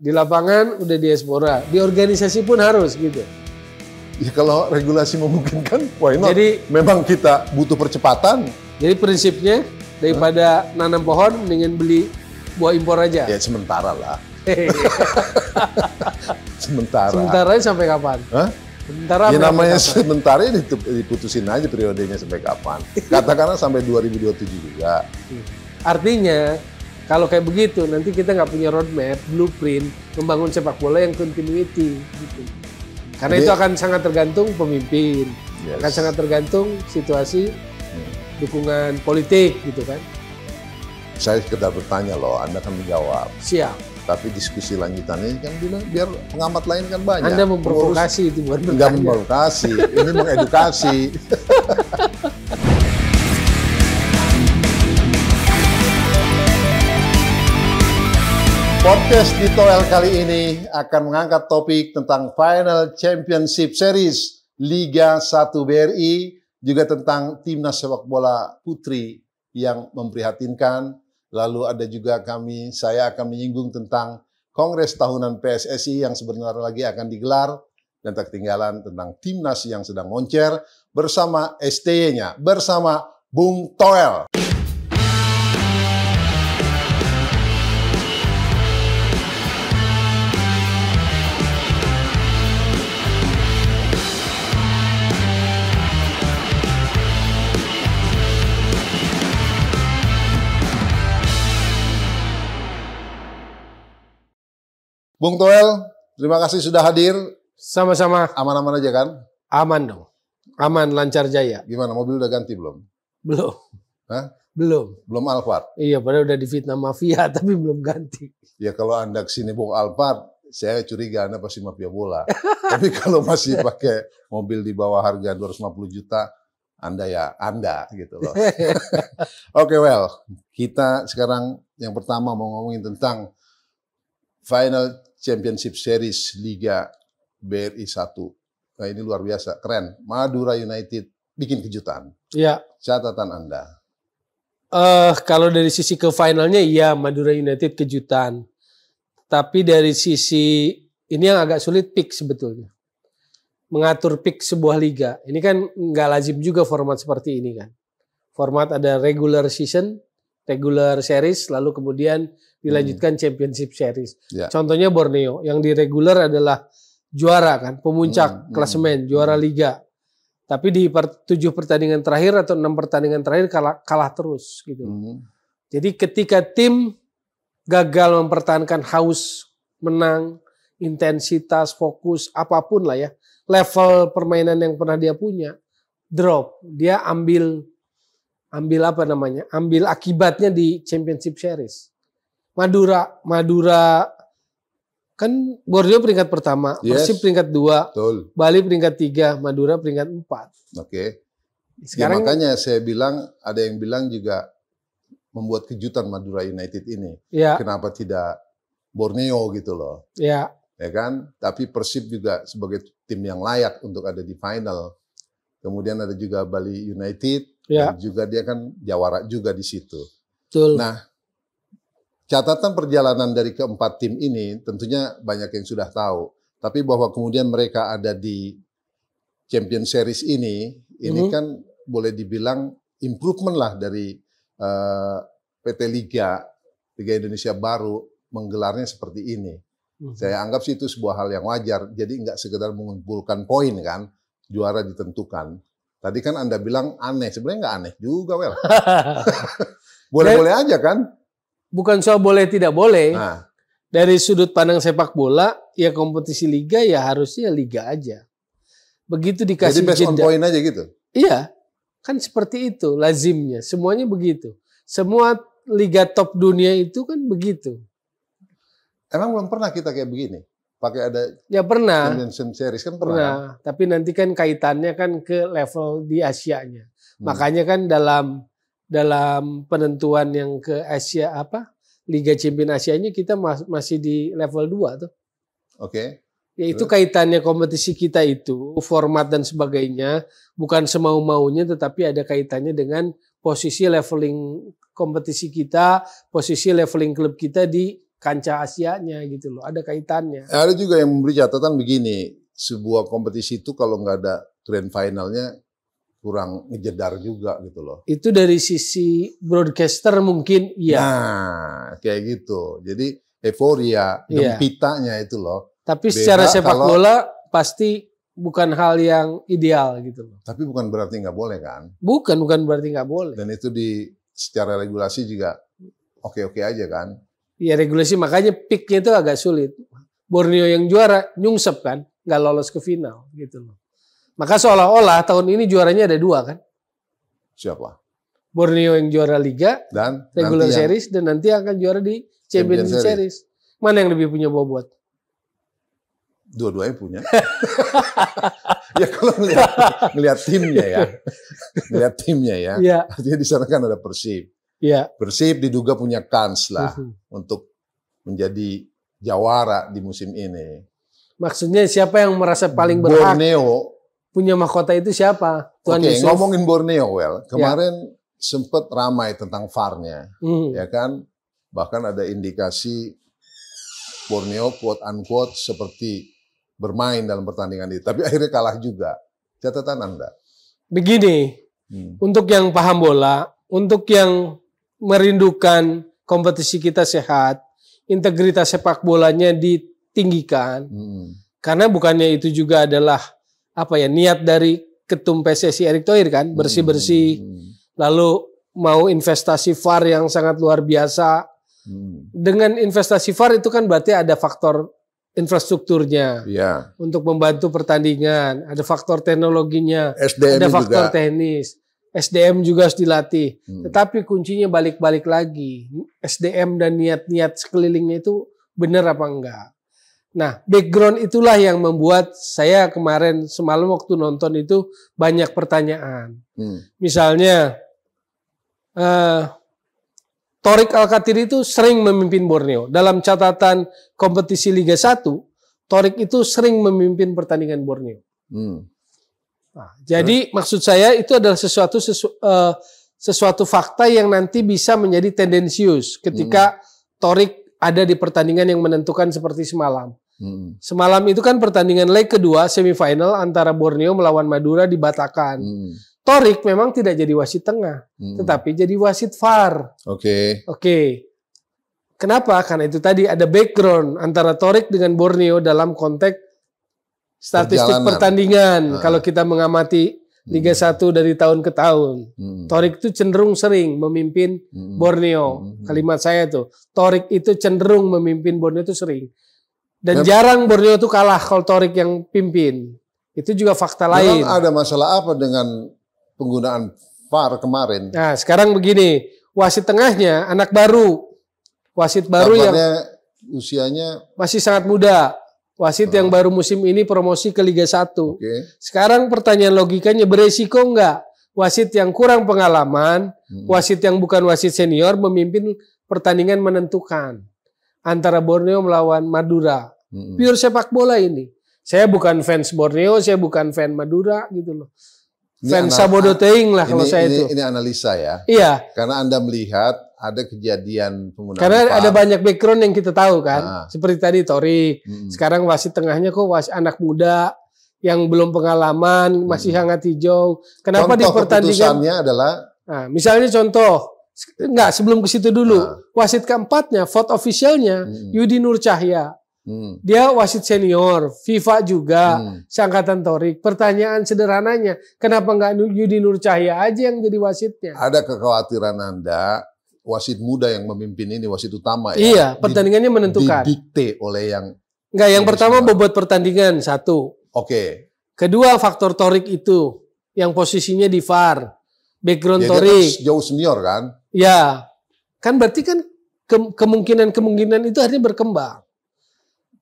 Di lapangan udah diaspora, di organisasi pun harus gitu. Ya kalau regulasi memungkinkan, why not? Jadi- memang kita butuh percepatan. Jadi prinsipnya daripada nanam pohon mendingan beli buah impor aja. Ya sementara lah, sementara. Sementara sampai kapan? Hah? Sementara Ya namanya kapan? sementara diputusin aja periodenya sampai kapan. Katakanlah sampai 2027 juga. Artinya kalau kayak begitu nanti kita nggak punya roadmap, blueprint membangun sepak bola yang continuity gitu. Karena Jadi- itu akan sangat tergantung pemimpin, Yes. akan sangat tergantung situasi dukungan politik gitu kan. Saya sekedar bertanya loh, Anda kan menjawab. Siap. Tapi diskusi lanjutannya kan bilang biar pengamat lain kan banyak. Anda memprovokasi itu buat Enggak memprovokasi, ini mengedukasi. Podcast di Toel kali ini akan mengangkat topik tentang Final Championship Series Liga 1 BRI, juga tentang timnas sepak bola putri yang memprihatinkan. Lalu ada juga kami, saya akan menyinggung tentang Kongres Tahunan PSSI yang sebentar lagi akan digelar dan tak ketinggalan tentang timnas yang sedang moncer bersama STY-nya, bersama Bung Toel. Bung Toel, terima kasih sudah hadir. Sama-sama Aman-aman aja kan? aman dong. Aman lancar jaya. Gimana, mobil udah ganti belum? Belum. Hah? Belum. Belum Alphard? Iya, padahal udah difitnah mafia tapi belum ganti. Ya kalau Anda ke sini bawa Alphard, saya curiga Anda pasti mafia bola. Tapi kalau masih pakai mobil di bawah harga 250 juta, Anda ya Anda gitu loh. Oke, well, kita sekarang yang pertama mau ngomongin tentang Final Championship Series Liga BRI 1. Nah ini luar biasa, keren. Madura United bikin kejutan. Ya, Catatan Anda. eh kalau dari sisi ke finalnya iya Madura United kejutan. Tapi dari sisi ini yang agak sulit pick sebetulnya. Mengatur pick sebuah liga. Ini kan nggak lazim juga format seperti ini kan. Format ada regular season, regular series, lalu kemudian dilanjutkan championship series. Ya. Contohnya Borneo, yang di regular adalah juara kan, pemuncak Hmm, hmm, klasemen, juara liga. Tapi di per, tujuh pertandingan terakhir atau enam pertandingan terakhir kalah, kalah terus gitu. Hmm. Jadi ketika tim gagal mempertahankan haus menang, intensitas, fokus, apa pun lah ya, level permainan yang pernah dia punya, drop. Dia ambil ambil apa namanya? Ambil akibatnya di Championship Series. Madura, Madura kan Borneo peringkat pertama, Yes. Persib peringkat dua, Betul. Bali peringkat tiga, Madura peringkat empat. Oke. Sekarang ya, makanya saya bilang ada yang bilang juga membuat kejutan Madura United ini. ya, Kenapa tidak Borneo gitu loh, ya, ya kan? Tapi Persib juga sebagai tim yang layak untuk ada di final. Kemudian ada juga Bali United, ya, dan juga dia kan jawara juga di situ. betul. Nah, catatan perjalanan dari keempat tim ini tentunya banyak yang sudah tahu. Tapi bahwa kemudian mereka ada di Champion Series ini, ini Mhm. kan boleh dibilang improvement lah dari eh, PT Liga, Liga Indonesia baru menggelarnya seperti ini. Mhm. Saya anggap sih itu sebuah hal yang wajar. Jadi nggak sekedar mengumpulkan poin kan, juara ditentukan. Tadi kan Anda bilang aneh, sebenarnya nggak aneh juga, well. Boleh-boleh aja kan? Bukan soal boleh tidak boleh. Nah, Dari sudut pandang sepak bola, ya kompetisi liga ya harusnya liga aja. Begitu jadi dikasih based on point aja gitu. Iya, kan seperti itu lazimnya. Semuanya begitu. Semua liga top dunia itu kan begitu. Emang belum pernah kita kayak begini? Pakai ada Ya pernah, Championship Series kan pernah. pernah. Tapi nanti kan kaitannya kan ke level di Asianya. Hmm. Makanya kan dalam dalam penentuan yang ke Asia apa Liga Champion Asianya kita mas- masih di level 2 tuh. Oke. Yaitu kaitannya kompetisi kita itu, format dan sebagainya, bukan semau-maunya tetapi ada kaitannya dengan posisi leveling kompetisi kita, posisi leveling klub kita di kancah Asianya gitu loh. Ada kaitannya. Ada juga yang memberi catatan begini, sebuah kompetisi itu kalau nggak ada grand finalnya kurang ngejedar juga gitu loh. Itu dari sisi broadcaster mungkin iya. Nah, kayak gitu. Jadi euforia, Iya. gempitanya itu loh. Tapi beda secara sepak kalau- bola pasti bukan hal yang ideal gitu loh. Tapi bukan berarti nggak boleh kan? Bukan, bukan berarti nggak boleh. Dan itu di secara regulasi juga oke-oke aja kan? Ya regulasi makanya picknya itu agak sulit. Borneo yang juara nyungsep kan, nggak lolos ke final gitu loh. Maka seolah-olah tahun ini juaranya ada dua kan. Siapa? Borneo yang juara liga, Dan regular yang- series dan nanti akan juara di Champions Champion series. Mana yang lebih punya bobot? dua-duanya punya. ya kalau ngelihat ngelihat timnya ya, ngelihat timnya ya. Iya, Artinya di sana kan ada Persib. iya. Persib diduga punya kans lah Mhm. untuk menjadi jawara di musim ini. Maksudnya siapa yang merasa paling berhak Borneo, punya mahkota itu siapa? oke Tuan Yusuf. ngomongin Borneo, well kemarin sempat ramai tentang VAR-nya, Hmm. ya kan? Bahkan ada indikasi Borneo quote unquote seperti bermain dalam pertandingan itu, tapi akhirnya kalah juga. Catatan Anda? Begini, Hmm. untuk yang paham bola, untuk yang merindukan kompetisi kita sehat, integritas sepak bolanya ditinggikan, Hmm. karena bukannya itu juga adalah apa ya niat dari ketum PSSI Erick Thohir kan bersih-bersih, Hmm. lalu mau investasi VAR yang sangat luar biasa. Hmm. Dengan investasi VAR itu kan berarti ada faktor infrastrukturnya Ya, untuk membantu pertandingan, ada faktor teknologinya, SDM ada faktor juga. teknis, SDM juga harus dilatih. Hmm. Tetapi kuncinya balik-balik lagi, SDM dan niat-niat sekelilingnya itu benar apa enggak. Nah, background itulah yang membuat saya kemarin semalam waktu nonton itu banyak pertanyaan. Hmm. Misalnya, eh, Torik Alkatir itu sering memimpin Borneo. Dalam catatan kompetisi Liga 1, Torik itu sering memimpin pertandingan Borneo. Hmm. Nah, jadi maksud saya itu adalah sesuatu sesu- eh, sesuatu fakta yang nanti bisa menjadi tendensius ketika Torik ada di pertandingan yang menentukan seperti semalam. Hmm. Semalam itu kan pertandingan leg kedua semifinal antara Borneo melawan Madura di Batakan. Hmm. Torik memang tidak jadi wasit tengah, Hmm. tetapi jadi wasit VAR. Oke. Oke. Kenapa? Karena itu tadi ada background antara Torik dengan Borneo dalam konteks statistik Perjalanan. pertandingan. Ah. Kalau kita mengamati Liga 1 dari tahun ke tahun. Hmm. Torik itu cenderung sering memimpin Hmm. Borneo. Hmm. Kalimat saya tuh. Torik itu cenderung memimpin Borneo itu sering. Dan jarang Borneo itu kalah kalau Torik yang pimpin. Itu juga fakta lain. Ada masalah apa dengan penggunaan VAR kemarin? Nah, sekarang begini, wasit tengahnya anak baru. Wasit baru yang Kabarnya usianya masih sangat muda. Wasit yang baru musim ini promosi ke Liga 1. oke. Sekarang pertanyaan logikanya beresiko enggak? Wasit yang kurang pengalaman, Hmm. wasit yang bukan wasit senior memimpin pertandingan menentukan antara Borneo melawan Madura. Hmm. Pure sepak bola ini. Saya bukan fans Borneo, saya bukan fan Madura gitu loh. Ana- Sabodo Teing lah kalau ini, saya ini, itu. ini analisa ya, Iya, karena anda melihat ada kejadian penggunaan karena ada banyak background yang kita tahu kan. Ah. Seperti tadi Torik, Hmm. Sekarang wasit tengahnya kok wasit anak muda yang belum pengalaman, masih hangat hijau. Kenapa di. Contoh pertandingan? keputusannya adalah Nah, misalnya contoh, enggak sebelum ke situ dulu. Ah. Wasit keempatnya, vote officialnya Hmm. Yudi Nur Cahya. Hmm, Dia wasit senior, FIFA juga, hmm, seangkatan Torik. Pertanyaan sederhananya, kenapa enggak Yudi Nur Cahya aja yang jadi wasitnya? ada kekhawatiran anda wasit muda yang memimpin ini wasit utama ya. Iya, di- pertandingannya menentukan. Didikte oleh yang Enggak, yang pertama semua. bobot pertandingan satu. oke. Kedua faktor Torik itu yang posisinya di VAR, background Ya, kan Torik. jauh senior kan? Ya, kan berarti kan ke- kemungkinan-kemungkinan itu akhirnya berkembang.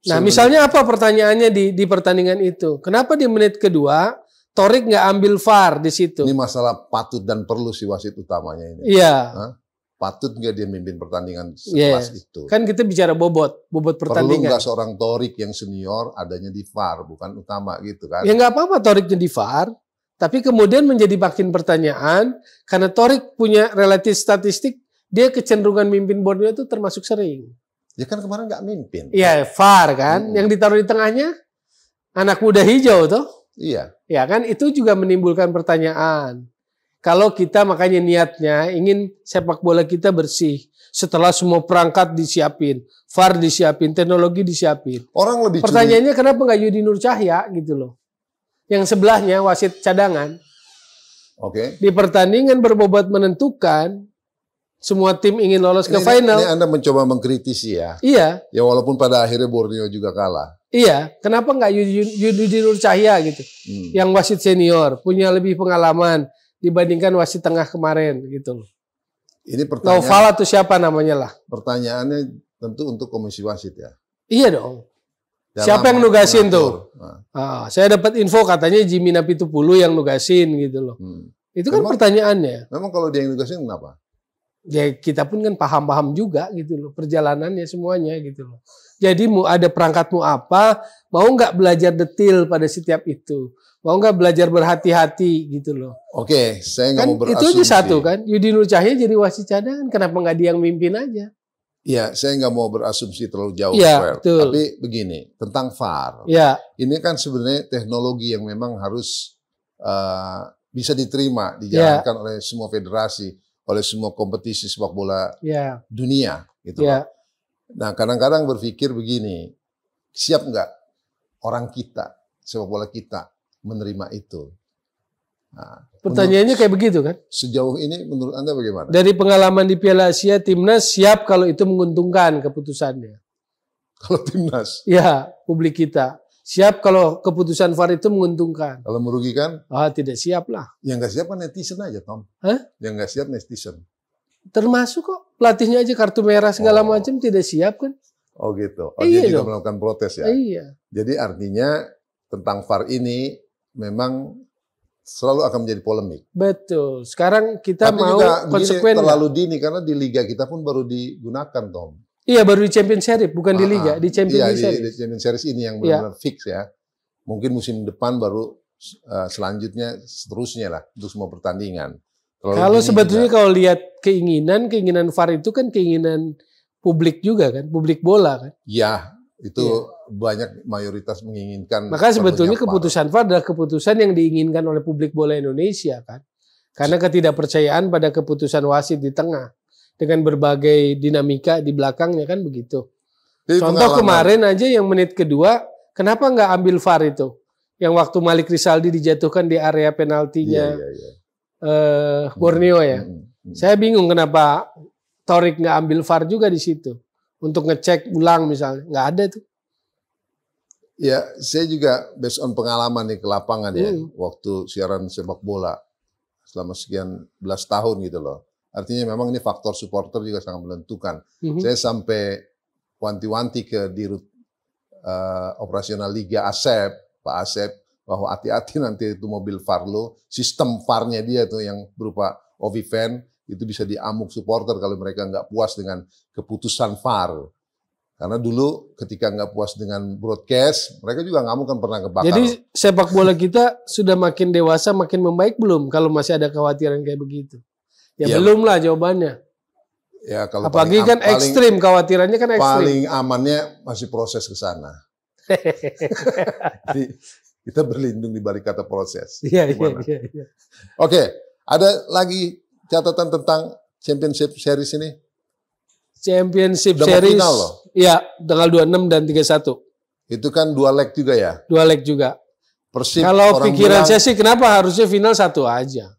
Nah, misalnya apa pertanyaannya di di pertandingan itu? Kenapa di menit kedua Torik nggak ambil VAR di situ? Ini masalah patut dan perlu si wasit utamanya ini. Iya, Patut nggak dia memimpin pertandingan Iya. sekelas itu? kan kita bicara bobot, bobot Perlu pertandingan. nggak seorang Torik yang senior adanya di VAR bukan utama gitu kan? Ya nggak apa-apa Torik jadi VAR, tapi kemudian menjadi makin pertanyaan karena Torik punya relatif statistik, dia kecenderungan mimpin Borneo itu termasuk sering. Ya kan kemarin nggak mimpin. Iya, VAR kan. Hmm. Yang ditaruh di tengahnya anak muda hijau tuh. Iya. Ya kan itu juga menimbulkan pertanyaan. Kalau kita makanya niatnya ingin sepak bola kita bersih. Setelah semua perangkat disiapin, VAR disiapin, teknologi disiapin. Orang lebih. Pertanyaannya kenapa nggak Yudi Nur Cahya gitu loh. Yang sebelahnya wasit cadangan Oke. di pertandingan berbobot menentukan semua tim ingin lolos ke Ini- final. Ini Anda mencoba mengkritisi ya. Iya, Ya walaupun pada akhirnya Borneo juga kalah. iya. Kenapa nggak Yudi, Nur Cahya gitu? Hmm. Yang wasit senior punya lebih pengalaman dibandingkan wasit tengah kemarin gitu loh. Ini pertanyaan, Noval atau siapa namanya lah? pertanyaannya tentu untuk komisi wasit ya. Iya dong. Dalam Siapa yang nugasin mengatur. Nah, Ah, saya dapat info katanya Jimmy Napitupulu yang nugasin gitu loh. hmm. Itu kan Memang- pertanyaannya. Memang kalau dia yang nugasin kenapa? Ya kita pun kan paham-paham juga gitu loh perjalanannya semuanya gitu loh. Jadi mau ada perangkatmu apa, mau nggak belajar detil pada setiap itu, mau nggak belajar berhati-hati gitu loh. Oke, saya nggak Kan mau itu berasumsi. aja satu kan. Yudi Nur Cahya jadi wasit cadangan, kenapa nggak dia yang mimpin aja? Iya, saya nggak mau berasumsi terlalu jauh. Iya, Well. betul. Tapi begini, tentang VAR. Ya, Ini kan sebenarnya teknologi yang memang harus uh, bisa diterima, dijalankan Iya. oleh semua federasi, oleh semua kompetisi sepak bola ya, dunia. Gitu ya. Nah, kadang-kadang berpikir begini, siap nggak orang kita, sepak bola kita menerima itu? Nah, Pertanyaannya kayak begitu kan? sejauh ini menurut Anda bagaimana? Dari pengalaman di Piala Asia, timnas siap kalau itu menguntungkan keputusannya. Kalau timnas, Ya, publik kita siap kalau keputusan VAR itu menguntungkan. kalau merugikan, Ah, tidak siap lah. yang nggak siap kan netizen aja, Tom. Hah? Yang nggak siap netizen. Termasuk kok pelatihnya aja kartu merah segala Oh. macam tidak siap kan? Oh gitu. Oh, Iya dia juga dong. melakukan protes ya. Iya. Jadi artinya tentang VAR ini memang selalu akan menjadi polemik. Betul. Sekarang kita Tapi mau konsekuen. terlalu dini karena di liga kita pun baru digunakan, Tom. Iya, baru di Champions Series, bukan di Ah, Liga, ah. di Champions Iya, di, Series. di Champions Series ini yang Iya. benar-benar fix ya. Mungkin musim depan baru uh, selanjutnya seterusnya lah untuk semua pertandingan. Terlalu Kalau dini sebetulnya juga. kalau lihat keinginan, keinginan VAR itu kan keinginan publik juga kan, publik bola kan. ya itu banyak mayoritas menginginkan. Maka sebetulnya keputusan VAR adalah keputusan yang diinginkan oleh publik bola Indonesia kan. Karena ketidakpercayaan pada keputusan wasit di tengah dengan berbagai dinamika di belakangnya kan begitu. Jadi Contoh pengalaman- kemarin aja yang menit kedua, kenapa nggak ambil VAR itu? Yang waktu Malik Rizaldi dijatuhkan di area penaltinya iya, iya. eh, Borneo ya. Hmm, hmm. Saya bingung kenapa Torik nggak ambil VAR juga di situ untuk ngecek ulang misalnya, nggak ada tuh. Ya, saya juga based on pengalaman nih ke lapangan ya, Hmm. waktu siaran sepak bola selama sekian belas tahun gitu loh. Artinya memang ini faktor supporter juga sangat menentukan. Mhm. Saya sampai wanti-wanti ke dirut eh, operasional Liga Asep, Pak Asep, bahwa hati-hati nanti itu mobil VAR lo, sistem VAR-nya dia tuh yang berupa Ovivan itu bisa diamuk supporter kalau mereka nggak puas dengan keputusan VAR. Karena dulu ketika nggak puas dengan broadcast, mereka juga ngamuk kan pernah kebakar. Jadi sepak bola kita sudah makin dewasa, makin membaik belum? Kalau masih ada kekhawatiran kayak begitu, ya Ya. belum lah jawabannya. ya kalau Apalagi paling, kan paling, ekstrim, khawatirannya kan ekstrim. paling amannya masih proses ke sana. Jadi kita berlindung di balik kata proses. Iya, iya, iya. iya. Oke, ada lagi catatan tentang Championship Series ini? Championship Udah mau Series, final loh. ya tanggal 26 dan 31, Itu kan dua leg juga ya. dua leg juga. Persib Kalau pikiran bilang- saya sih kenapa harusnya final satu aja?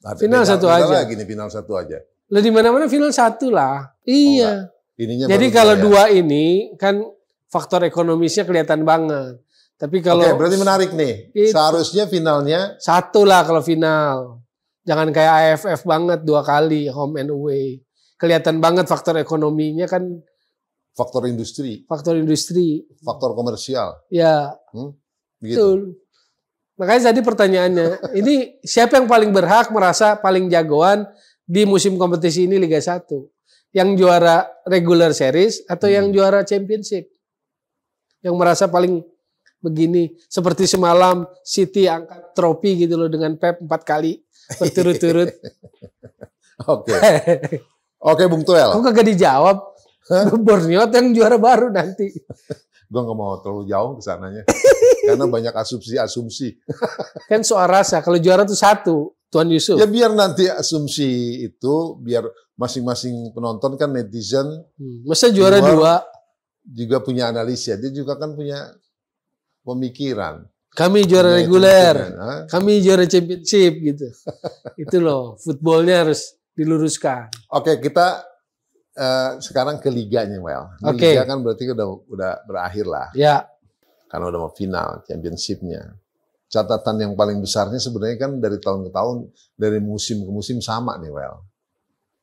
Nah, final beda- satu aja. lagi nih final satu aja. Lah di mana-mana final satu lah. Iya. Ininya Jadi kalau ya. dua ini kan faktor ekonomisnya kelihatan banget. Tapi kalau Oke, berarti menarik nih. Itu. Seharusnya finalnya satu lah kalau final. Jangan kayak AFF banget dua kali home and away. Kelihatan banget faktor ekonominya kan faktor industri, faktor industri. faktor komersial, Ya, gitu. betul. Makanya tadi pertanyaannya, ini siapa yang paling berhak merasa paling jagoan di musim kompetisi ini Liga 1? Yang juara regular series atau yang Hmm. juara championship? Yang merasa paling begini, seperti semalam City angkat trofi gitu loh dengan Pep empat kali berturut-turut. Oke. Oke, Bung Toel. Kok kagak dijawab? Borneo yang juara baru nanti. Gue nggak mau terlalu jauh ke sananya. Karena banyak asumsi-asumsi. kan soal rasa, kalau juara tuh satu, Tuan Yusuf. Ya biar nanti asumsi itu, biar masing-masing penonton kan netizen. Hmm. Masa juara dua? Juga punya analisa, dia juga kan punya pemikiran. Kami juara reguler, kami juara championship gitu. itu loh, footballnya harus diluruskan. Oke, kita uh, sekarang ke liganya, Well. Oke. Liga kan berarti udah udah berakhir lah. Ya. Karena udah mau final championshipnya. Catatan yang paling besarnya sebenarnya kan dari tahun ke tahun, dari musim ke musim sama nih, Well.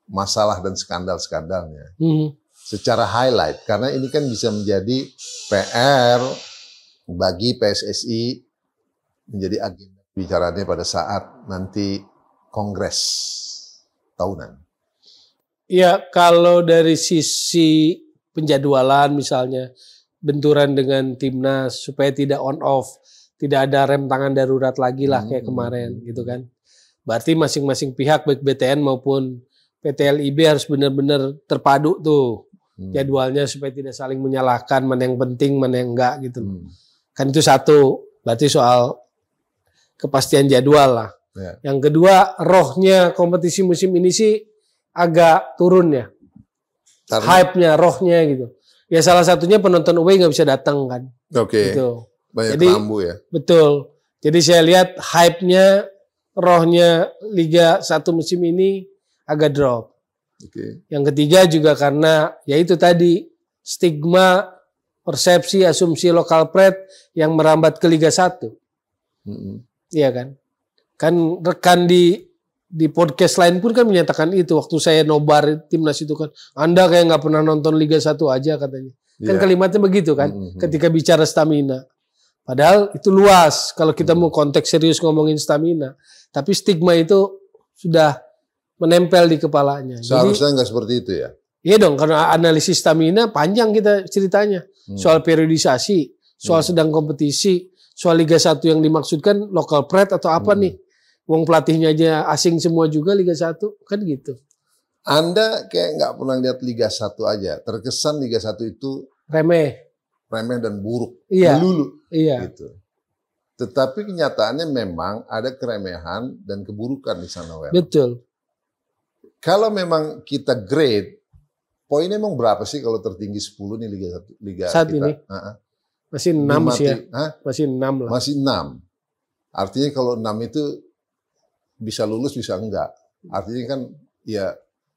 Masalah dan skandal-skandalnya. Hmm. Secara highlight, karena ini kan bisa menjadi PR bagi PSSI menjadi agenda bicaranya pada saat nanti kongres tahunan. Ya, kalau dari sisi penjadwalan misalnya benturan dengan timnas supaya tidak on off, tidak ada rem tangan darurat lagi lah kayak hmm. kemarin gitu kan. Berarti masing-masing pihak baik BTN maupun PT LIB harus benar-benar terpadu tuh hmm. jadwalnya supaya tidak saling menyalahkan mana yang penting mana yang enggak gitu. Hmm. Kan itu satu, berarti soal kepastian jadwal lah. Ya. Yang kedua, rohnya kompetisi musim ini sih agak turun ya. Hype-nya, rohnya gitu. Ya salah satunya penonton away nggak bisa datang kan. Oke. Okay. Gitu. Banyak Jadi, ya. Betul. Jadi saya lihat hype-nya, rohnya Liga satu musim ini agak drop. Oke. Okay. Yang ketiga juga karena ya itu tadi stigma persepsi asumsi lokal pret yang merambat ke Liga 1. Mm-hmm. Iya kan? Kan rekan di di podcast lain pun kan menyatakan itu waktu saya nobar timnas itu kan Anda kayak nggak pernah nonton Liga 1 aja katanya. Kan yeah. kalimatnya begitu kan mm-hmm. ketika bicara stamina. Padahal itu luas kalau kita mm-hmm. mau konteks serius ngomongin stamina. Tapi stigma itu sudah menempel di kepalanya. Seharusnya nggak seperti itu ya. Iya dong, karena analisis stamina panjang kita ceritanya. Hmm. Soal periodisasi, soal hmm. sedang kompetisi, soal Liga 1 yang dimaksudkan lokal pride atau apa hmm. nih. Wong pelatihnya aja asing semua juga Liga 1, kan gitu. Anda kayak nggak pernah lihat Liga 1 aja. Terkesan Liga 1 itu remeh. Remeh dan buruk. Iya. Melulu. Iya. Gitu. Tetapi kenyataannya memang ada keremehan dan keburukan di sana. Well. Betul. Kalau memang kita grade Poinnya emang berapa sih kalau tertinggi 10 nih Liga Liga Saat kita? ini? Uh -huh. Masih 6 sih ya. Hah? Masih 6 lah. Masih 6. Artinya kalau 6 itu bisa lulus bisa enggak. Artinya kan ya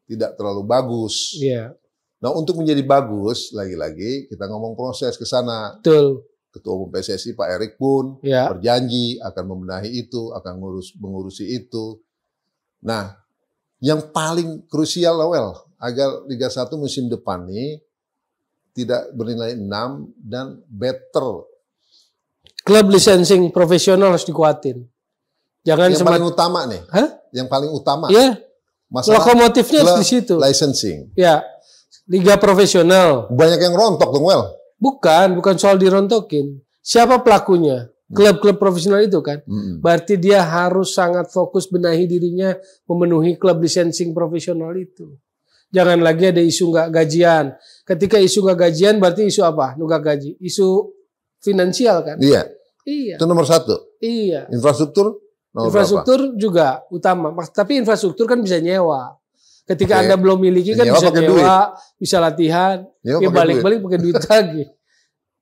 tidak terlalu bagus. Iya. Nah, untuk menjadi bagus lagi-lagi kita ngomong proses ke sana. Betul. Ketua Umum PSSI Pak Erik pun ya. berjanji akan membenahi itu, akan ngurus mengurusi itu. Nah, yang paling krusial well agar Liga 1 musim depan nih tidak bernilai 6 dan better. Klub licensing profesional harus dikuatin. Jangan yang paling utama nih. Hah? Yang paling utama. Iya. Masalah Lokomotifnya di situ. Licensing. Ya. Liga profesional. Banyak yang rontok dong, Well. Bukan, bukan soal dirontokin. Siapa pelakunya? klub-klub profesional itu kan. Hmm. Berarti dia harus sangat fokus benahi dirinya memenuhi klub licensing profesional itu. Jangan lagi ada isu nggak gajian. Ketika isu nggak gajian berarti isu apa? Nunggak gaji. Isu finansial kan? Iya. Iya. Itu nomor satu. Iya. Infrastruktur? Infrastruktur berapa? juga utama. Tapi infrastruktur kan bisa nyewa. Ketika okay. Anda belum miliki kan nyewa bisa nyewa, duit. bisa latihan, nyewa ya balik-balik pakai duit lagi.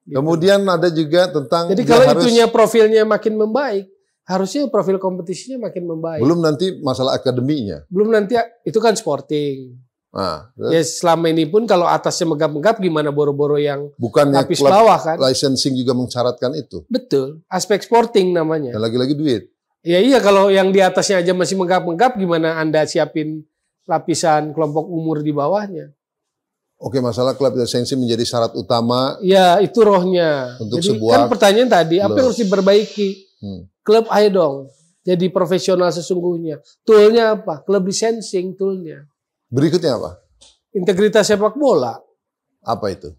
Gitu. Kemudian ada juga tentang Jadi kalau harus, itunya profilnya makin membaik, harusnya profil kompetisinya makin membaik. Belum nanti masalah akademinya. Belum nanti itu kan sporting. Nah, ya selama ini pun kalau atasnya megap-megap gimana boro-boro yang bukan lapis bawah kan? Licensing juga mensyaratkan itu. Betul, aspek sporting namanya. Dan lagi-lagi duit. Ya iya kalau yang di atasnya aja masih megap-megap gimana Anda siapin lapisan kelompok umur di bawahnya? Oke, masalah klub lisensi menjadi syarat utama. Ya, itu rohnya. Untuk Jadi, sebuah kan pertanyaan tadi, apa yang harus diperbaiki? Hmm. Klub ayo dong, jadi profesional sesungguhnya. Toolnya apa? Klub licensing toolnya. Berikutnya apa? Integritas sepak bola. Apa itu?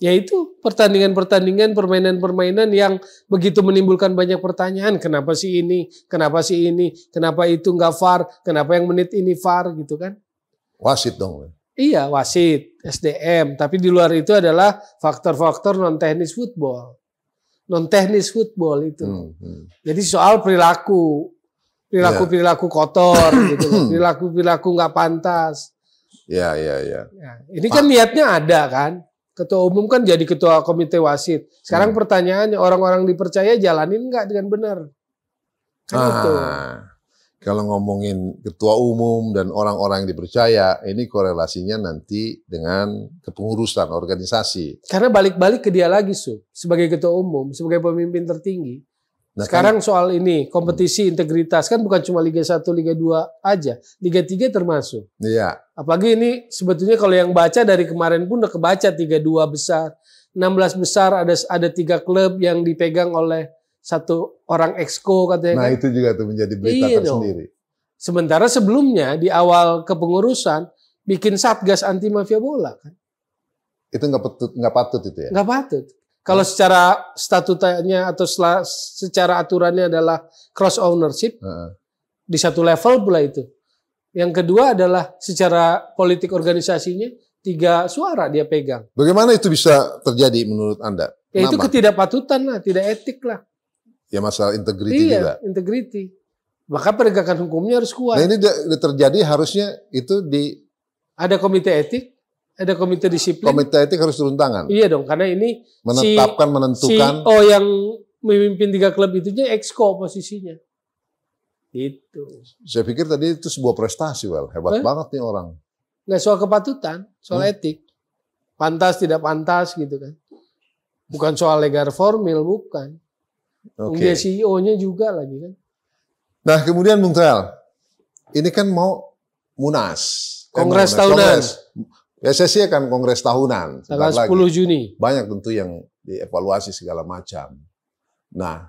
Yaitu pertandingan-pertandingan, permainan-permainan yang begitu menimbulkan banyak pertanyaan. Kenapa sih ini? Kenapa sih ini? Kenapa itu nggak VAR? Kenapa yang menit ini VAR gitu kan? Wasit dong. Iya, wasit, SDM. Tapi di luar itu adalah faktor-faktor non teknis football, non teknis football itu. Hmm, hmm. Jadi soal perilaku, perilaku yeah. perilaku kotor, gitu, perilaku perilaku nggak pantas. Ya, ya. ya ini kan niatnya ada kan. Ketua umum kan jadi ketua komite wasit. Sekarang hmm. pertanyaannya orang-orang dipercaya jalanin nggak dengan benar? Kan ah. itu kalau ngomongin ketua umum dan orang-orang yang dipercaya, ini korelasinya nanti dengan kepengurusan organisasi. Karena balik-balik ke dia lagi, Su. Sebagai ketua umum, sebagai pemimpin tertinggi. Nah, Sekarang kan, soal ini, kompetisi hmm. integritas, kan bukan cuma Liga 1, Liga 2 aja. Liga 3 termasuk. Iya. Apalagi ini sebetulnya kalau yang baca dari kemarin pun udah kebaca 32 besar. 16 besar ada ada tiga klub yang dipegang oleh satu orang exco katanya. Nah kan. itu juga tuh menjadi berita iya tersendiri. Dong. Sementara sebelumnya di awal kepengurusan bikin satgas anti mafia bola kan. Itu nggak patut nggak patut itu ya? Nggak patut. Kalau secara statutanya atau secara aturannya adalah cross ownership uh -uh. di satu level pula itu. Yang kedua adalah secara politik organisasinya tiga suara dia pegang. Bagaimana itu bisa terjadi menurut anda? Ya itu ketidakpatutan lah, tidak etik lah. Ya masalah integriti iya, juga. integriti. Maka penegakan hukumnya harus kuat. Nah ini terjadi harusnya itu di ada komite etik, ada komite disiplin. Komite etik harus turun tangan. Iya dong, karena ini menetapkan, si, menentukan. Si oh yang memimpin tiga klub itu exco posisinya. Itu. Saya pikir tadi itu sebuah prestasi, well hebat eh? banget nih orang. Nggak soal kepatutan, soal hmm. etik. Pantas tidak pantas gitu kan. Bukan soal legal formil, bukan. Oke. Okay. Dia CEO-nya juga lagi kan. Nah kemudian Bung Tel, ini kan mau munas. Kongres eh, tahunan. Kongres. PSSI akan kongres tahunan. Tanggal 10 lagi. Juni. Banyak tentu yang dievaluasi segala macam. Nah,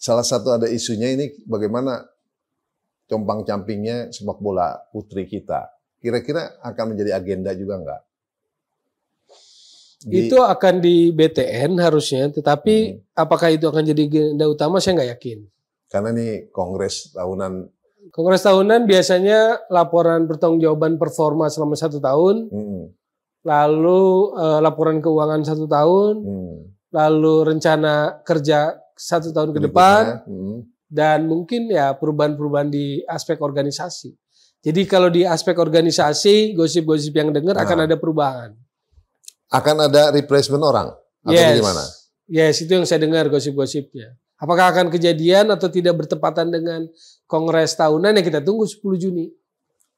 salah satu ada isunya ini bagaimana compang campingnya sepak bola putri kita. Kira-kira akan menjadi agenda juga enggak? Di, itu akan di BTN harusnya, tetapi hmm. apakah itu akan jadi agenda utama saya nggak yakin. Karena ini kongres tahunan. Kongres tahunan biasanya laporan pertanggungjawaban performa selama satu tahun, hmm. lalu uh, laporan keuangan satu tahun, hmm. lalu rencana kerja satu tahun ke depan, hmm. dan mungkin ya perubahan-perubahan di aspek organisasi. Jadi kalau di aspek organisasi, gosip-gosip yang dengar nah. akan ada perubahan akan ada replacement orang atau yes. bagaimana? Yes, itu yang saya dengar gosip-gosipnya. Apakah akan kejadian atau tidak bertepatan dengan kongres tahunan yang kita tunggu 10 Juni?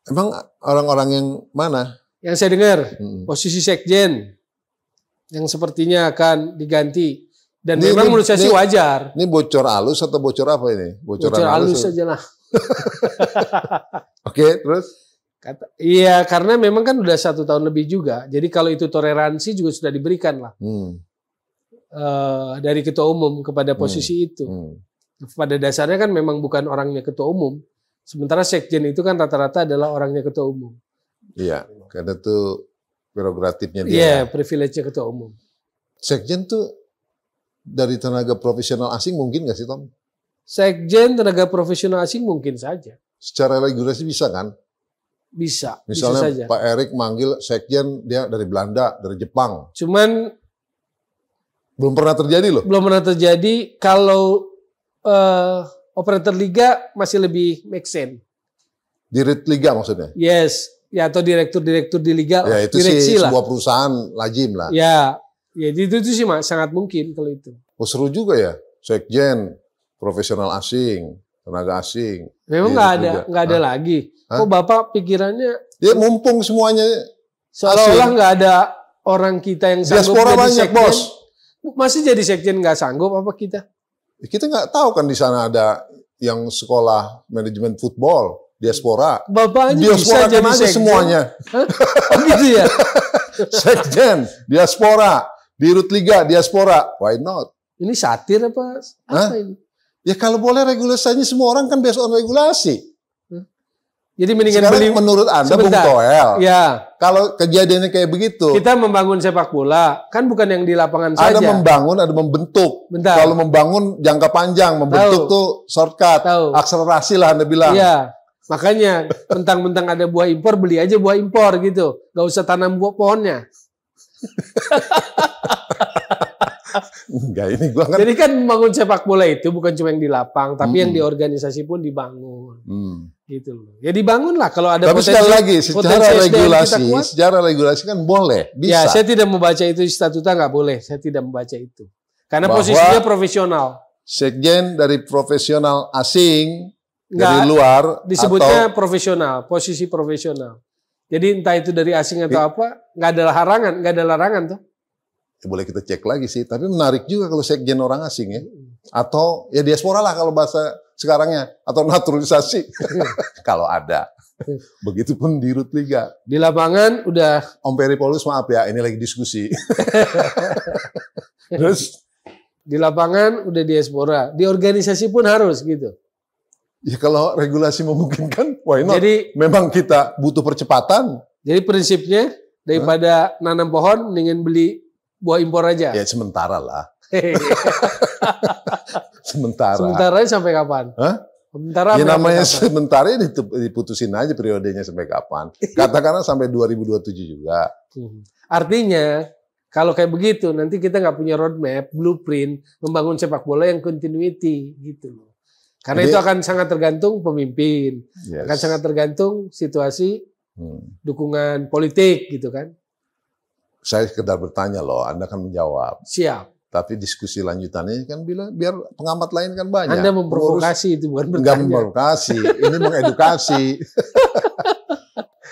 Emang orang-orang yang mana? Yang saya dengar hmm. posisi sekjen yang sepertinya akan diganti dan ini, memang menurut saya sih wajar. Ini bocor halus atau bocor apa ini? Bocoran bocor halus, halus saja lah. Oke, okay, terus? Kata, iya, karena memang kan udah satu tahun lebih juga. Jadi kalau itu toleransi juga sudah diberikan lah hmm. uh, dari ketua umum kepada posisi hmm. itu. Hmm. Pada dasarnya kan memang bukan orangnya ketua umum. Sementara sekjen itu kan rata-rata adalah orangnya ketua umum. Iya, karena itu prerogatifnya dia. Iya, privilege-nya ketua umum. Sekjen tuh dari tenaga profesional asing mungkin nggak sih Tom? Sekjen tenaga profesional asing mungkin saja. Secara regulasi bisa kan? Bisa. Misalnya bisa saja. Pak Erik manggil sekjen dia dari Belanda, dari Jepang. Cuman belum pernah terjadi loh. Belum pernah terjadi kalau uh, operator liga masih lebih make sense. Dirut liga maksudnya? Yes, ya atau direktur-direktur di liga. Ya itu sih lah. sebuah perusahaan lazim lah. Ya, ya itu, itu sih sangat mungkin kalau itu. Oh seru juga ya, sekjen profesional asing tenaga asing. Memang nggak ada nggak ada lagi. Hah? Kok bapak pikirannya? Ya mumpung semuanya. Seolah-olah nggak ada orang kita yang sanggup Diaspora jadi banyak sekjen. bos. Masih jadi sekjen nggak sanggup apa kita? Kita nggak tahu kan di sana ada yang sekolah manajemen football diaspora. Bapak aja diaspora bisa jadi sekjen. semuanya. Oh gitu ya. sekjen, diaspora, dirut liga, diaspora. Why not? Ini satir apa? Apa Hah? ini? Ya kalau boleh regulasinya semua orang kan based on regulasi. Hmm. Jadi mendingan Sekarang beli menurut Anda sebentar. Bung Toel. Ya. Kalau kejadiannya kayak begitu. Kita membangun sepak bola, kan bukan yang di lapangan ada saja. Ada membangun, ada membentuk. Bentar. Kalau membangun jangka panjang, membentuk Tahu. tuh shortcut, Tahu. akselerasi lah Anda bilang. Iya. Makanya mentang-mentang ada buah impor beli aja buah impor gitu, nggak usah tanam buah pohonnya. Enggak, ini gua kan. Jadi kan membangun sepak bola itu bukan cuma yang di lapang, tapi yang Mm-mm. di organisasi pun dibangun. Hmm. Gitu loh. Ya dibangun lah kalau ada Tapi potensi. sekali lagi, secara regulasi, kuat. secara regulasi kan boleh, Ya, bisa. saya tidak membaca itu di statuta nggak boleh. Saya tidak membaca itu. Karena Bahwa- posisinya profesional. Sekjen dari profesional asing dari Nggak, luar disebutnya atau profesional, posisi profesional. Jadi entah itu dari asing atau apa, nggak ada larangan, nggak ada larangan tuh. Ya, boleh kita cek lagi sih. Tapi menarik juga kalau sekjen orang asing ya. Atau ya diaspora lah kalau bahasa sekarangnya. Atau naturalisasi. kalau ada. Begitupun di Root Liga. Di lapangan udah Om Peri Paulus maaf ya, ini lagi diskusi. Terus di lapangan udah diaspora, di organisasi pun harus gitu. ya kalau regulasi memungkinkan, why not? Jadi Memang kita butuh percepatan. jadi prinsipnya daripada nanam pohon mendingan beli buah impor aja. Ya sementara lah. Sementara. Sementara sampai kapan? Hah? Sementara Ya namanya kapan? sementara diputusin aja periodenya sampai kapan. Katakanlah sampai 2027 juga. Hmm. Artinya kalau kayak begitu nanti kita nggak punya roadmap, blueprint membangun sepak bola yang continuity gitu loh. Karena Jadi- itu akan sangat tergantung pemimpin, Yes. akan sangat tergantung situasi Hmm. dukungan politik gitu kan. Saya sekedar bertanya loh, Anda kan menjawab. Siap. Tapi diskusi lanjutannya kan bilang biar pengamat lain kan banyak. Anda memprovokasi itu bukan Pengurus- Enggak bertanya. memprovokasi, ini mengedukasi.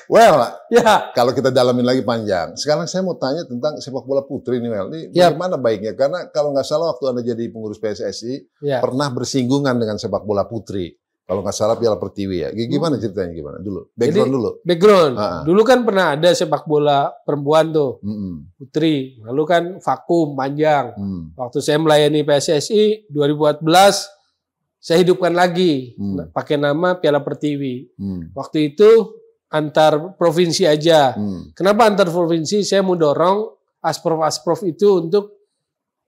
well, Ya, kalau kita dalamin lagi panjang. Sekarang saya mau tanya tentang sepak bola putri nih, Well. Ini Ya. bagaimana baiknya? Karena kalau nggak salah waktu Anda jadi pengurus PSSI, ya. pernah bersinggungan dengan sepak bola putri. Kalau nggak salah Piala Pertiwi ya. G- Gimana ceritanya gimana? Dulu, background Hmm. Jadi- dulu. Background. Ah. Dulu kan pernah ada sepak bola perempuan tuh, Mm-mm. putri. Lalu kan vakum panjang. Hmm. Waktu saya melayani PSSI 2014, saya hidupkan lagi Hmm. pakai nama Piala Pertiwi. Hmm. Waktu itu antar provinsi aja. Hmm. Kenapa antar provinsi? Saya mau dorong asprof-asprof itu untuk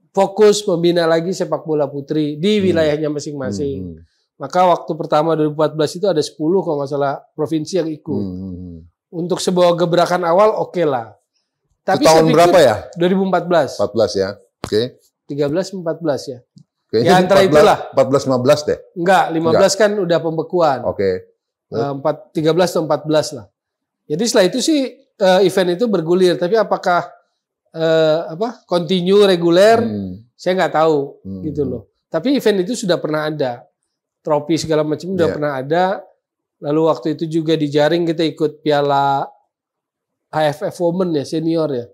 fokus membina lagi sepak bola putri di Hmm. wilayahnya masing-masing. Hmm. Maka waktu pertama 2014 itu ada 10 kalau nggak salah provinsi yang ikut. Hmm. Untuk sebuah gebrakan awal oke lah. Itu Tapi tahun saya pikir berapa ya? 2014, 14 ya. Oke. 13 14 ya. Kayaknya Ya, antara 14, itulah. 14 15 deh. Enggak, 15 kan udah pembekuan. Oke. Eh, empat 13 atau 14 lah. Jadi setelah itu sih eh, event itu bergulir, tapi apakah eh, apa continue reguler Hmm. saya nggak tahu Hmm. gitu loh. Tapi event itu sudah pernah ada, trofi segala macam sudah Iya. pernah ada. Lalu waktu itu juga di jaring kita ikut piala AFF Women ya senior ya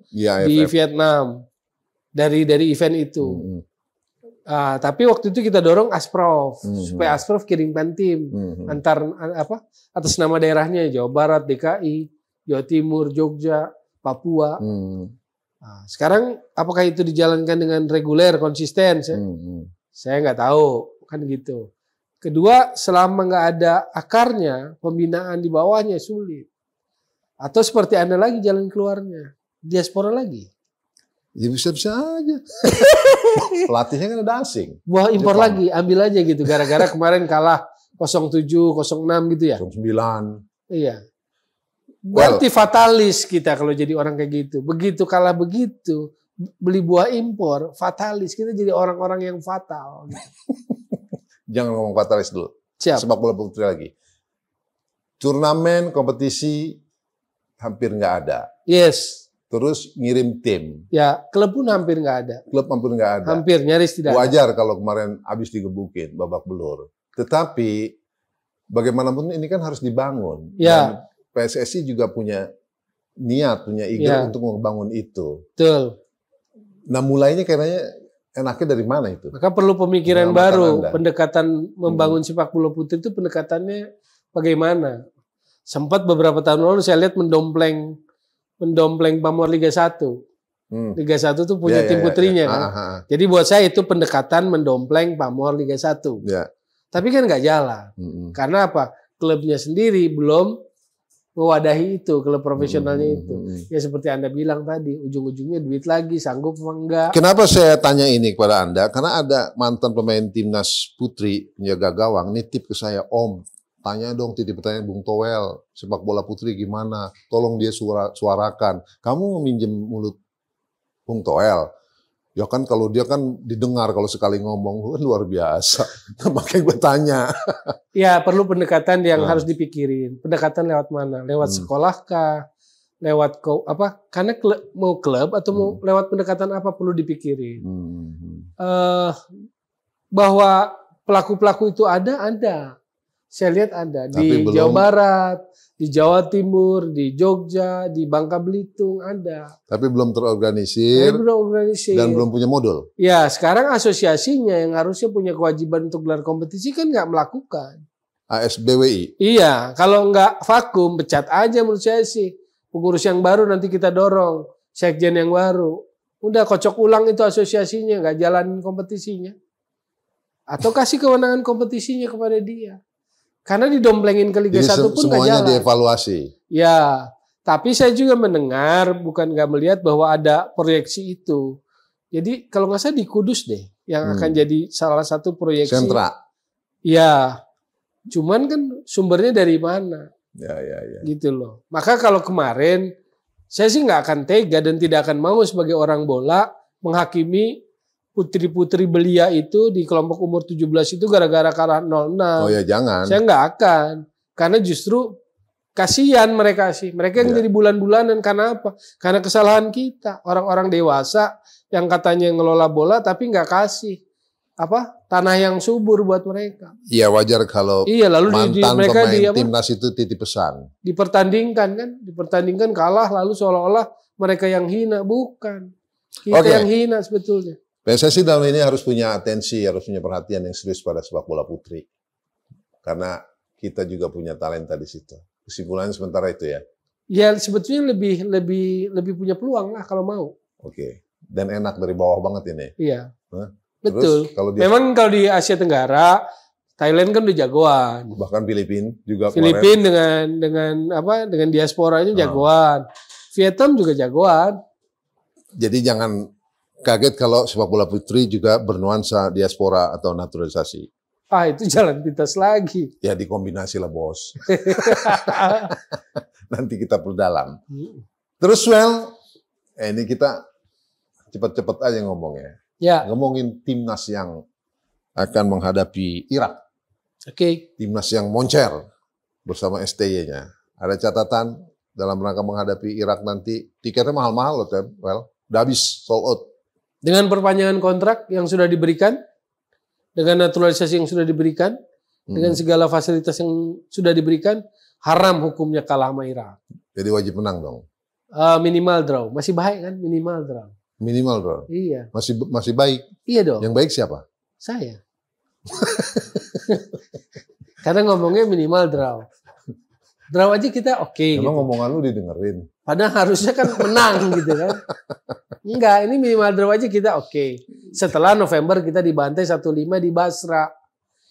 di AFF. Vietnam dari dari event itu. Hmm. Ah, tapi waktu itu kita dorong Asprof Hmm. supaya Asprof kirimkan tim Hmm. antar apa atas nama daerahnya Jawa Barat, DKI, Jawa Timur, Jogja, Papua. Hmm. Nah, sekarang apakah itu dijalankan dengan reguler, konsisten? Saya, Hmm. saya nggak tahu kan gitu. Kedua, selama nggak ada akarnya, pembinaan di bawahnya sulit. Atau seperti anda lagi jalan keluarnya, diaspora lagi, Ya bisa-bisa aja. Pelatihnya kan ada asing. buah impor Jepang. lagi, ambil aja gitu. Gara-gara kemarin kalah 07, 06 gitu ya. 9. Iya. Berarti fatalis kita kalau jadi orang kayak gitu. Begitu kalah begitu, beli buah impor, fatalis. Kita jadi orang-orang yang fatal. Jangan ngomong fatalis dulu. Siap. Sepak bola putri lagi. Turnamen, kompetisi hampir nggak ada. Yes. Terus ngirim tim. Ya, klub pun hampir nggak ada. Klub hampir nggak ada. Hampir, nyaris tidak ada. Wajar kalau kemarin habis digebukin babak belur. Tetapi bagaimanapun ini kan harus dibangun. Ya. Dan PSSI juga punya niat, punya ide Ya. untuk membangun itu. Betul. Nah mulainya kayaknya enaknya dari mana itu? Maka perlu pemikiran Pengamatan baru. Anda. Pendekatan membangun sepak bola putri itu pendekatannya bagaimana? Sempat beberapa tahun lalu saya lihat mendompleng mendompleng pamor Liga 1. Hmm. Liga 1 tuh punya Ya, ya, tim ya, putrinya ya. kan. Ah, ah, ah. Jadi buat saya itu pendekatan mendompleng pamor Liga 1. Ya. Tapi kan nggak jalan. Mm-mm. Karena apa? Klubnya sendiri belum mewadahi itu, klub profesionalnya Mm-mm. itu. Mm-mm. Ya seperti Anda bilang tadi, ujung-ujungnya duit lagi, sanggup enggak. Kenapa saya tanya ini kepada Anda? Karena ada mantan pemain timnas putri penjaga gawang nitip ke saya, Om, tanya dong titip pertanyaan Bung Towel, sepak bola putri gimana? Tolong dia suara, suarakan. Kamu meminjam mulut Bung Toel. Ya kan kalau dia kan didengar kalau sekali ngomong kan luar biasa. Makanya gue tanya. Ya perlu pendekatan yang Nah. harus dipikirin. Pendekatan lewat mana? Lewat Hmm. sekolah kah? Lewat ko, apa? Karena kle- mau klub atau mau lewat pendekatan apa perlu dipikirin. Hmm. eh bahwa pelaku-pelaku itu ada, ada. Saya lihat ada Tapi di belum- Jawa Barat, di Jawa Timur, di Jogja, di Bangka Belitung ada. Tapi belum terorganisir belum organisasi. dan belum punya modul. Ya sekarang asosiasinya yang harusnya punya kewajiban untuk gelar kompetisi kan nggak melakukan. ASBWI. Iya, kalau nggak vakum pecat aja menurut saya sih. Pengurus yang baru nanti kita dorong, sekjen yang baru. Udah kocok ulang itu asosiasinya, nggak jalanin kompetisinya. Atau kasih kewenangan kompetisinya kepada dia. Karena didomplengin ke Liga Jadi 1 se- pun nggak semuanya jalan. dievaluasi. Ya, tapi saya juga mendengar, bukan nggak melihat bahwa ada proyeksi itu. Jadi kalau nggak salah di Kudus deh, yang Hmm. akan jadi salah satu proyeksi. Sentra. Ya, cuman kan sumbernya dari mana? Ya, ya, ya. gitu loh. Maka kalau kemarin saya sih nggak akan tega dan tidak akan mau sebagai orang bola menghakimi putri-putri belia itu di kelompok umur 17 itu gara-gara kalah 0-6. Oh ya jangan. Saya nggak akan. Karena justru kasihan mereka sih. Mereka yang Iya. jadi bulan-bulanan karena apa? Karena kesalahan kita. Orang-orang dewasa yang katanya ngelola bola tapi nggak kasih apa tanah yang subur buat mereka. Iya wajar kalau Iya lalu di, di- mantan mereka pemain di apa? timnas itu titip pesan. dipertandingkan kan, dipertandingkan kalah lalu seolah-olah mereka yang hina, bukan. Kita Oke. yang hina sebetulnya. PSSI dalam ini harus punya atensi, harus punya perhatian yang serius pada sepak bola putri. Karena kita juga punya talenta di situ. Kesimpulannya sementara itu ya. Ya sebetulnya lebih lebih lebih punya peluang lah kalau mau. Oke. Dan enak dari bawah banget ini. Iya. Hah? Betul. Terus kalau dia Memang kalau di Asia Tenggara Thailand kan udah jagoan. bahkan Filipina juga. Filipina dengan dengan apa dengan diasporanya Ah. jagoan. Vietnam juga jagoan. Jadi jangan kaget kalau sepak bola putri juga bernuansa diaspora atau naturalisasi. Ah itu jalan pintas lagi. Ya dikombinasi lah bos. Nanti kita perdalam. Terus well, eh, ini kita cepat-cepat aja ngomongnya. ya, Ngomongin timnas yang akan menghadapi Irak. oke. Timnas yang moncer bersama STY-nya. Ada catatan dalam rangka menghadapi Irak nanti. Tiketnya mahal-mahal loh, Tem. Well, udah habis, sold out. Dengan perpanjangan kontrak yang sudah diberikan, dengan naturalisasi yang sudah diberikan, dengan Hmm. segala fasilitas yang sudah diberikan, haram hukumnya kalah sama Irak. Jadi wajib menang dong. Eh, minimal draw, masih baik kan minimal draw. Minimal dong. Iya, Masih masih baik. iya dong. Yang baik siapa? Saya. Karena ngomongnya minimal draw. Draw aja kita oke. Emang gitu. ngomongan lu didengerin. Padahal harusnya kan menang gitu kan. Enggak, ini minimal draw aja kita oke. Setelah November kita dibantai 1-5 di Basra.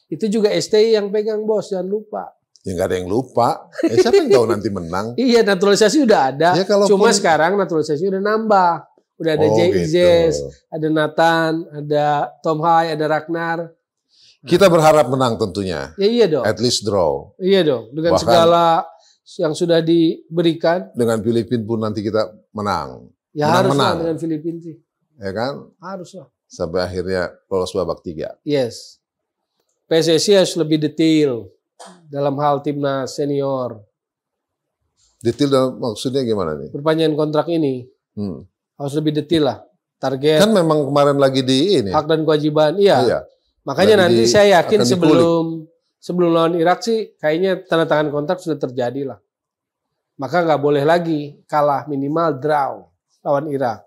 Itu juga STI yang pegang bos, jangan lupa. Ya nggak ada yang lupa. Eh, siapa yang tahu nanti menang? Iya, naturalisasi udah ada. Ya, kalaupun- Cuma sekarang naturalisasi udah nambah. Udah ada Oh, Jay gitu. Ada Nathan, ada Tom Hai, ada Ragnar. Kita berharap menang tentunya. Ya iya dong. At least draw. Iya dong. Dengan Bahkan- segala yang sudah diberikan, Dengan Filipina pun nanti kita menang. ya Menang, harus lah menang. dengan Filipina sih. Ya kan? Harus lah. Sampai akhirnya lolos babak tiga. Yes. PSSI harus lebih detail dalam hal timnas senior. Detail dalam maksudnya gimana nih? Perpanjangan kontrak ini Hmm. harus lebih detail lah. Target, Kan memang kemarin lagi di ini. hak dan kewajiban. Iya. Iya. Makanya Lagi nanti saya yakin sebelum sebelum lawan Irak sih kayaknya tanda tangan kontrak sudah terjadi lah. Maka nggak boleh lagi kalah minimal draw lawan Irak.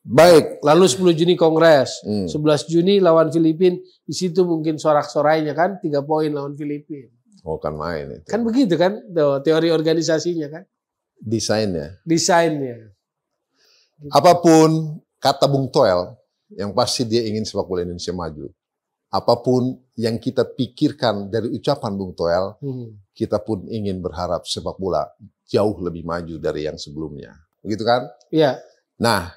Baik. Lalu 10 Juni Kongres, Hmm. 11 Juni lawan Filipina, di situ mungkin sorak-sorainya kan tiga poin lawan Filipina. Oh kan main itu. Kan begitu kan tuh, teori organisasinya kan, Desainnya. desainnya. Apa pun kata Bung Toel, yang pasti dia ingin sepak bola Indonesia maju. Apa pun yang kita pikirkan dari ucapan Bung Toel, Hmm. kita pun ingin berharap sepak bola jauh lebih maju dari yang sebelumnya. Begitu kan? Ya, Nah,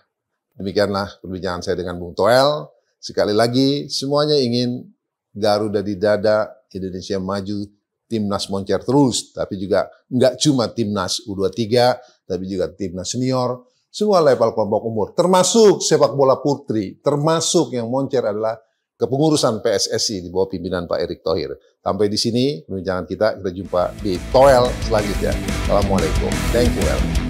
demikianlah perbincangan saya dengan Bung Toel. Sekali lagi, semuanya ingin Garuda di dada, Indonesia maju, timnas moncer terus, tapi juga nggak cuma timnas U23, tapi juga timnas senior, semua level kelompok umur, termasuk sepak bola putri, termasuk yang moncer adalah kepengurusan PSSI di bawah pimpinan Pak Erick Thohir. Sampai di sini perbincangan kita, kita jumpa di Toel selanjutnya. Assalamualaikum. Thank you.